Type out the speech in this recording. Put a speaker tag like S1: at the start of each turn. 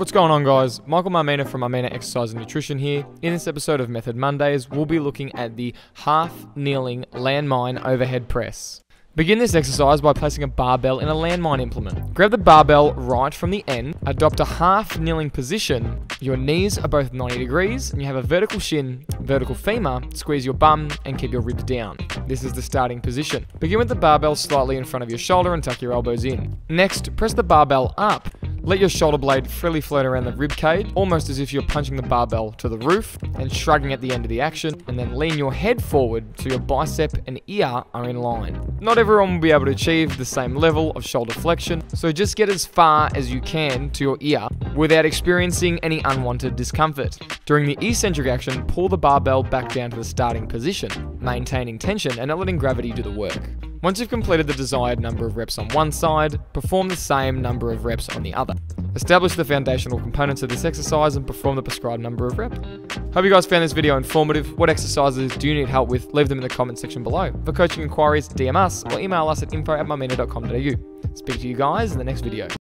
S1: What's going on, guys? Michael Marmina from Marmina Exercise and Nutrition here. In this episode of Method Mondays, we'll be looking at the half kneeling landmine overhead press. Begin this exercise by placing a barbell in a landmine implement. Grab the barbell right from the end, adopt a half kneeling position. Your knees are both 90 degrees, and you have a vertical shin, vertical femur, squeeze your bum, and keep your ribs down. This is the starting position. Begin with the barbell slightly in front of your shoulder and tuck your elbows in. Next, press the barbell up let your shoulder blade freely float around the rib cage, almost as if you're punching the barbell to the roof and shrugging at the end of the action, and then lean your head forward so your bicep and ear are in line. Not everyone will be able to achieve the same level of shoulder flexion, so just get as far as you can to your ear without experiencing any unwanted discomfort. During the eccentric action, pull the barbell back down to the starting position, maintaining tension and not letting gravity do the work. Once you've completed the desired number of reps on one side, perform the same number of reps on the other. Establish the foundational components of this exercise and perform the prescribed number of reps. Hope you guys found this video informative. What exercises do you need help with? Leave them in the comment section below. For coaching inquiries, DM us or email us at info at. Speak to you guys in the next video.